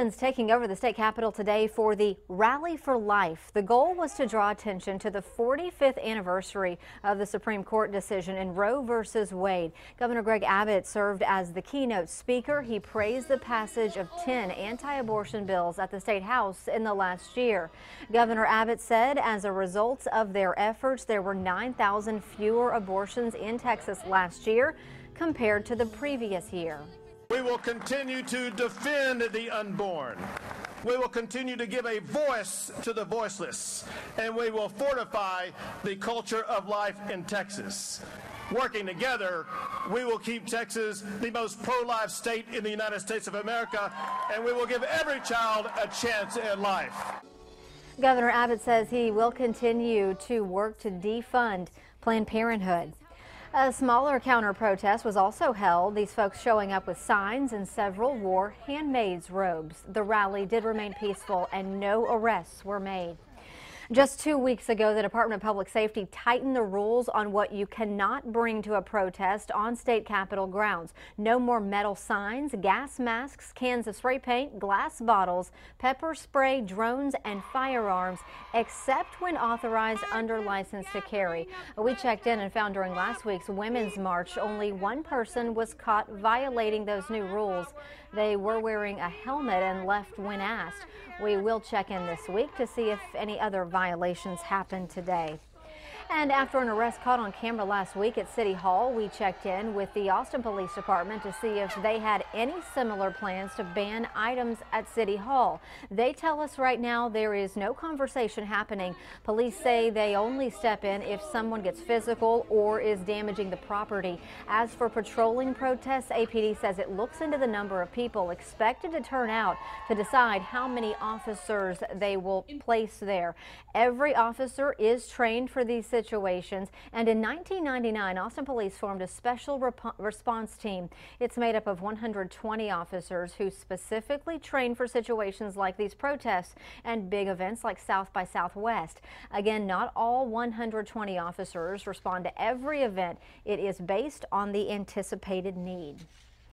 Taking over the state capitol today for the Rally for Life. The goal was to draw attention to the 45th anniversary of the Supreme Court decision in Roe versus Wade. Governor Greg Abbott served as the keynote speaker. He praised the passage of 10 anti-abortion bills at the state house in the last year. Governor Abbott said as a result of their efforts, there were 9,000 fewer abortions in Texas last year compared to the previous year. We will continue to defend the unborn. We will continue to give a voice to the voiceless, and we will fortify the culture of life in Texas. Working together, we will keep Texas the most pro-life state in the United States of America, and we will give every child a chance at life. Governor Abbott says he will continue to work to defund Planned Parenthood. A smaller counter protest was also held. These folks showing up with signs and several wore handmaids robes. The rally did remain peaceful and no arrests were made. Just two weeks ago, the Department of Public Safety tightened the rules on what you cannot bring to a protest on state capitol grounds. No more metal signs, gas masks, cans of spray paint, glass bottles, pepper spray, drones, and firearms, except when authorized under license to carry. We checked in and found during last week's Women's March, only one person was caught violating those new rules. They were wearing a helmet and left when asked. We will check in this week to see if any other violations happened today. And after an arrest caught on camera last week at City Hall, we checked in with the Austin Police Department to see if they had any similar plans to ban items at City Hall. They tell us right now there is no conversation happening. Police say they only step in if someone gets physical or is damaging the property. As for patrolling protests, APD says it looks into the number of people expected to turn out to decide how many officers they will place there. Every officer is trained for these situations situations. And in 1999, Austin Police formed a special response team. It's made up of 120 officers who specifically train for situations like these protests and big events like South by Southwest. Again, not all 120 officers respond to every event. It is based on the anticipated need.